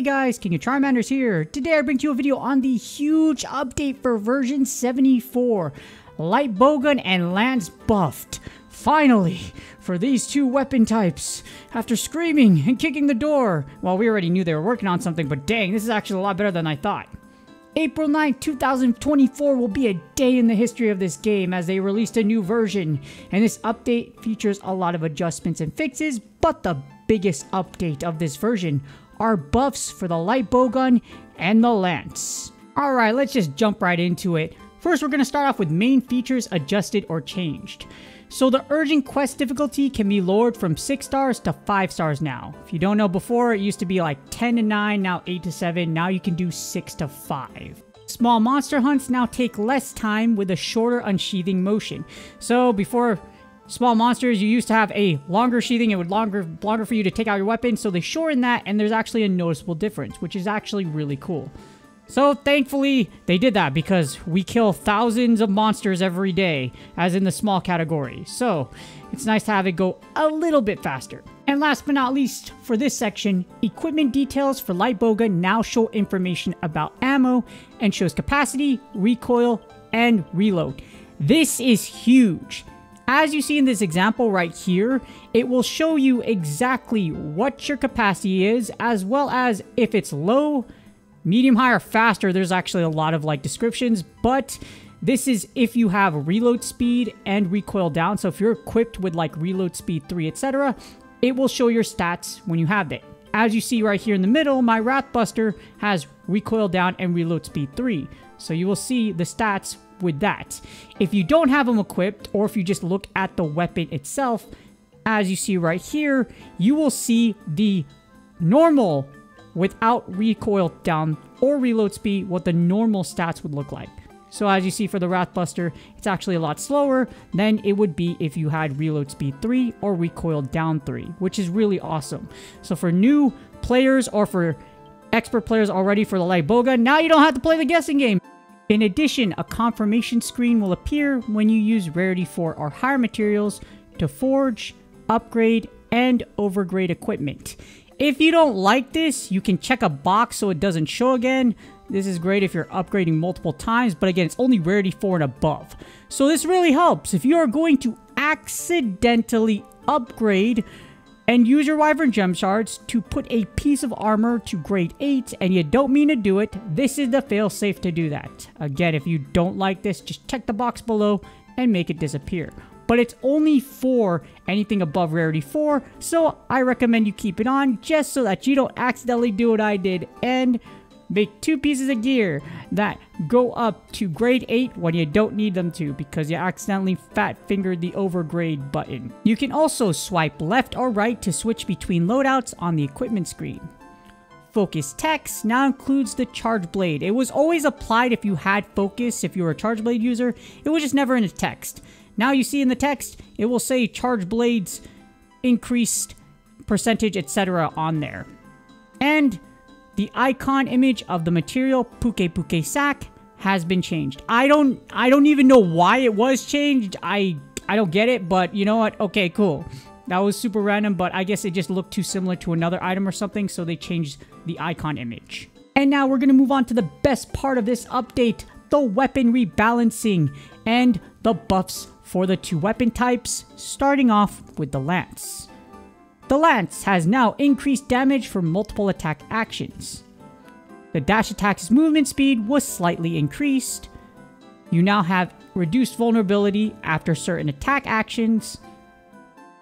Hey guys, King of Charmanders here. Today I bring to you a video on the huge update for version 74. Light Bowgun and Lance buffed. Finally, for these two weapon types. After screaming and kicking the door. Well, we already knew they were working on something, but dang, this is actually a lot better than I thought. April 9, 2024 will be a day in the history of this game as they released a new version, and this update features a lot of adjustments and fixes, but the biggest update of this version are buffs for the light bowgun and the lance. Alright, let's just jump right into it. First, we're going to start off with main features adjusted or changed. So the urgent quest difficulty can be lowered from 6 stars to 5 stars now. If you don't know before, it used to be like 10 to 9, now 8 to 7, now you can do 6 to 5. Small monster hunts now take less time with a shorter unsheathing motion. So before small monsters, you used to have a longer sheathing, it would longer longer for you to take out your weapon, so they shorten that and there's actually a noticeable difference, which is actually really cool. So thankfully, they did that because we kill thousands of monsters every day, as in the small category. So it's nice to have it go a little bit faster. And last but not least, for this section, equipment details for Light Bowgun now show information about ammo and shows capacity, recoil, and reload. This is huge. As you see in this example right here, it will show you exactly what your capacity is, as well as if it's low, Medium high or faster, there's actually a lot of like descriptions, but this is if you have reload speed and recoil down. So if you're equipped with like reload speed 3, etc., it will show your stats when you have it. As you see right here in the middle, my Wrathbuster has recoil down and reload speed 3. So you will see the stats with that. If you don't have them equipped, or if you just look at the weapon itself, as you see right here, you will see the normal without recoil down or reload speed what the normal stats would look like. So as you see for the Wrathbuster, it's actually a lot slower than it would be if you had reload speed 3 or recoil down 3, which is really awesome. So for new players or for expert players already for the light bowgun, now you don't have to play the guessing game. In addition, a confirmation screen will appear when you use rarity 4 or higher materials to forge, upgrade, and overgrade equipment. If you don't like this, you can check a box so it doesn't show again. This is great if you're upgrading multiple times, but again, it's only rarity 4 and above. So this really helps. If you are going to accidentally upgrade and use your Wyvern Gem Shards to put a piece of armor to grade 8 and you don't mean to do it, this is the failsafe to do that. Again, if you don't like this, just check the box below and make it disappear but it's only for anything above rarity 4, so I recommend you keep it on just so that you don't accidentally do what I did and make two pieces of gear that go up to grade 8 when you don't need them to because you accidentally fat fingered the overgrade button. You can also swipe left or right to switch between loadouts on the equipment screen. Focus text now includes the charge blade. It was always applied if you had focus, if you were a charge blade user, it was just never in the text. Now you see in the text, it will say charge blades increased percentage, etc. on there. And the icon image of the material Pukei Pukei Sac has been changed. I don't I don't even know why it was changed. I I don't get it, but you know what? Okay, cool. That was super random, but I guess it just looked too similar to another item or something, so they changed the icon image. And now we're going to move on to the best part of this update, the weapon rebalancing and the buffs for the two weapon types, starting off with the Lance. The Lance has now increased damage for multiple attack actions. The dash attack's movement speed was slightly increased. You now have reduced vulnerability after certain attack actions.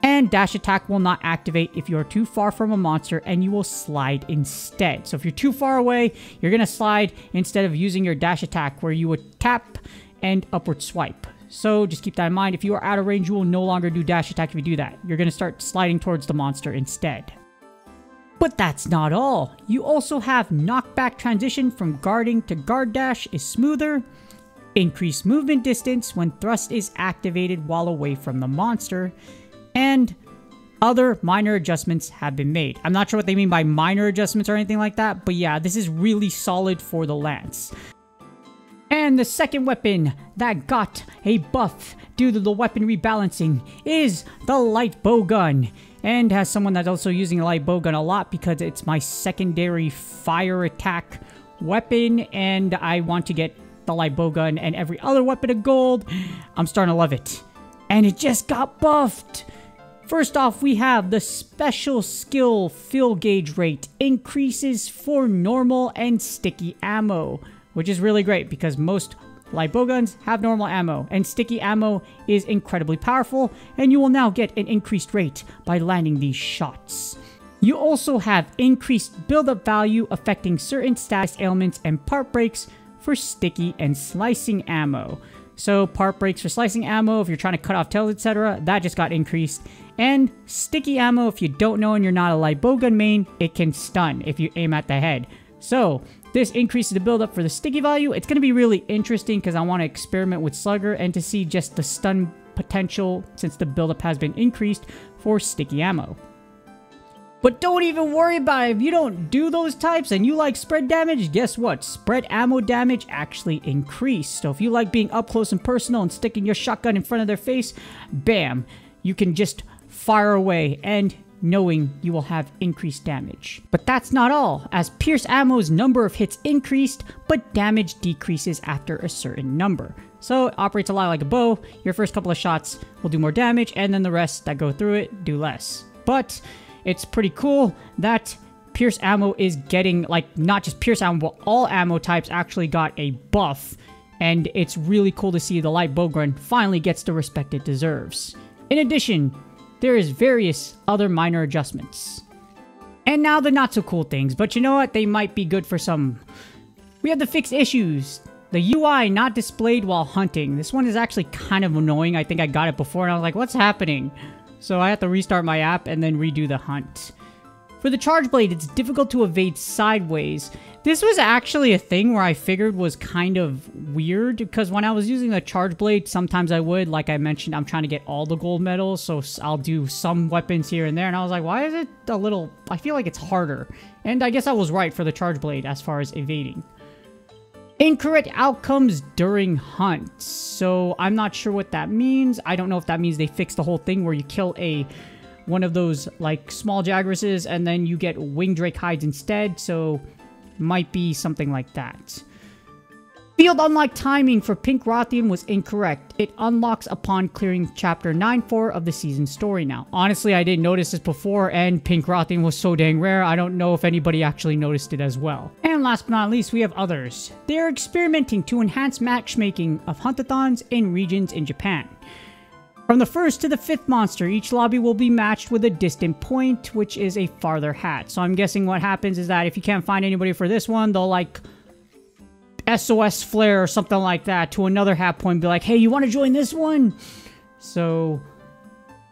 And dash attack will not activate if you are too far from a monster and you will slide instead. So if you're too far away, you're going to slide instead of using your dash attack where you would tap and upward swipe. So just keep that in mind. If you are out of range, you will no longer do dash attack if you do that. You're going to start sliding towards the monster instead. But that's not all. You also have knockback transition from guarding to guard dash is smoother, increased movement distance when thrust is activated while away from the monster, and other minor adjustments have been made. I'm not sure what they mean by minor adjustments or anything like that, but yeah, this is really solid for the Lance. And the second weapon that got a buff due to the weapon rebalancing is the light bowgun. And as someone that's also using a light bowgun a lot because it's my secondary fire attack weapon and I want to get the light bowgun and every other weapon of gold, I'm starting to love it. And it just got buffed. First off, we have the special skill fill gauge rate increases for normal and sticky ammo, which is really great because most light have normal ammo, and sticky ammo is incredibly powerful, and you will now get an increased rate by landing these shots. You also have increased build-up value affecting certain status ailments and part breaks for sticky and slicing ammo. So part breaks for slicing ammo if you're trying to cut off tails, etc. That just got increased. And sticky ammo, if you don't know and you're not a light main, it can stun if you aim at the head. So this increases the buildup for the sticky value. It's going to be really interesting because I want to experiment with Slugger and to see just the stun potential since the buildup has been increased for sticky ammo. But don't even worry about it. If you don't do those types and you like spread damage, guess what? Spread ammo damage actually increased. So if you like being up close and personal and sticking your shotgun in front of their face, bam, you can just fire away and knowing you will have increased damage. But that's not all, as Pierce Ammo's number of hits increased, but damage decreases after a certain number. So it operates a lot like a bow, your first couple of shots will do more damage, and then the rest that go through it do less. But it's pretty cool that Pierce Ammo is getting, like, not just Pierce Ammo, but all ammo types actually got a buff. And it's really cool to see the Light Bowgun finally gets the respect it deserves. In addition, there is various other minor adjustments. And now the not so cool things, but you know what? They might be good for some. We have the fixed issues. The UI not displayed while hunting. This one is actually kind of annoying. I think I got it before and I was like, what's happening? So I have to restart my app and then redo the hunt. For the charge blade, it's difficult to evade sideways. This was actually a thing where I figured was kind of weird because when I was using the charge blade, sometimes I would, like I mentioned, I'm trying to get all the gold medals, so I'll do some weapons here and there, and I was like, why is it a little, I feel like it's harder. And I guess I was right for the charge blade as far as evading. Incorrect outcomes during hunts. So I'm not sure what that means. I don't know if that means they fixed the whole thing where you kill a one of those like small Jagras and then you get wing drake hides instead. So might be something like that. Field unlock timing for Pink Rathian was incorrect. It unlocks upon clearing chapter 9-4 of the season story now. Honestly, I didn't notice this before and Pink Rathian was so dang rare, I don't know if anybody actually noticed it as well. And last but not least, we have others. They're experimenting to enhance matchmaking of huntathons in regions in Japan. From the first to the fifth monster, each lobby will be matched with a distant point, which is a farther hat. So I'm guessing what happens is that if you can't find anybody for this one, they'll like SOS flare or something like that to another hat point be like, hey, you want to join this one? So,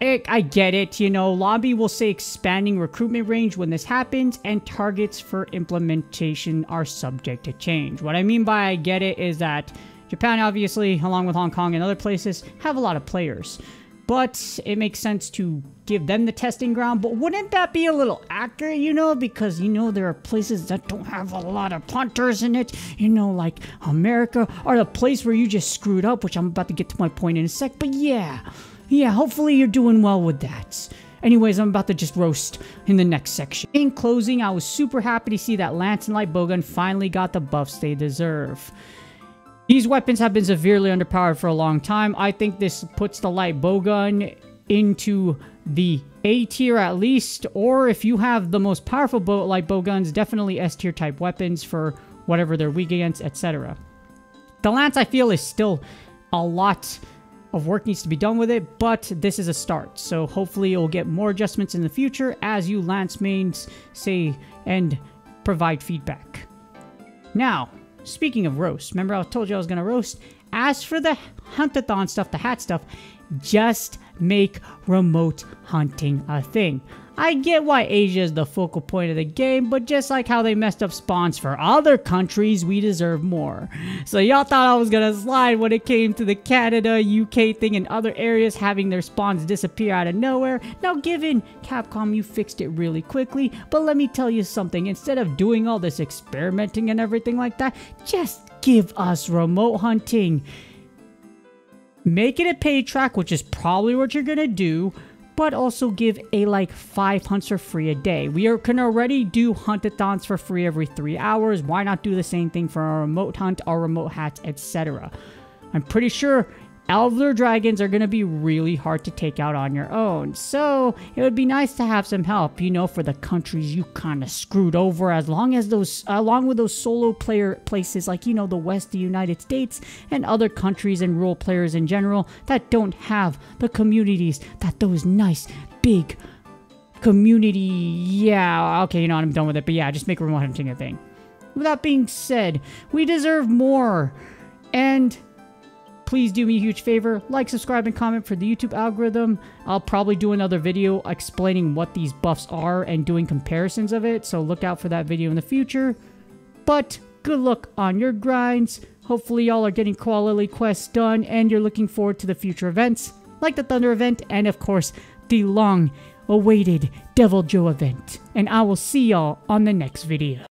it, I get it, you know, lobby will say expanding recruitment range when this happens, and targets for implementation are subject to change. What I mean by I get it is that Japan, obviously, along with Hong Kong and other places, have a lot of players but it makes sense to give them the testing ground. But wouldn't that be a little accurate, you know? Because, you know, there are places that don't have a lot of punters in it, you know, like America, or the place where you just screwed up, which I'm about to get to my point in a sec. But yeah, yeah, hopefully you're doing well with that. Anyways, I'm about to just roast in the next section. In closing, I was super happy to see that Lance and Light Bowgun finally got the buffs they deserve. These weapons have been severely underpowered for a long time. I think this puts the light bowgun into the A tier at least, or if you have the most powerful bow light bowguns, definitely S tier type weapons for whatever they're weak against, etc. The Lance, I feel, is still a lot of work needs to be done with it, but this is a start. So hopefully you'll get more adjustments in the future as you Lance mains say and provide feedback. Now, Speaking of roast, remember I told you I was going to roast? As for the huntathon stuff, the hat stuff, just make remote hunting a thing. I get why Asia is the focal point of the game, but just like how they messed up spawns for other countries, we deserve more. So y'all thought I was gonna slide when it came to the Canada, UK thing and other areas having their spawns disappear out of nowhere. Now given Capcom, you fixed it really quickly, but let me tell you something, instead of doing all this experimenting and everything like that, just give us remote hunting. Make it a paid track, which is probably what you're gonna do, but also give a like five hunts for free a day. We are, can already do huntathons for free every three hours. Why not do the same thing for our remote hunt, our remote hats, etc. I'm pretty sure Elder dragons are going to be really hard to take out on your own. So it would be nice to have some help, you know, for the countries you kind of screwed over as long as those, along with those solo player places like, you know, the West, the United States and other countries and role players in general that don't have the communities that those nice, big community, yeah, okay, you know, I'm done with it. But yeah, just make remote hunting a thing. With that being said, we deserve more. And please do me a huge favor like subscribe and comment for the youtube algorithm. I'll probably do another video explaining what these buffs are and doing comparisons of it so look out for that video in the future. But good luck on your grinds. Hopefully y'all are getting quality quests done and you're looking forward to the future events like the thunder event and of course the long awaited Deviljho event. And i will see y'all on the next video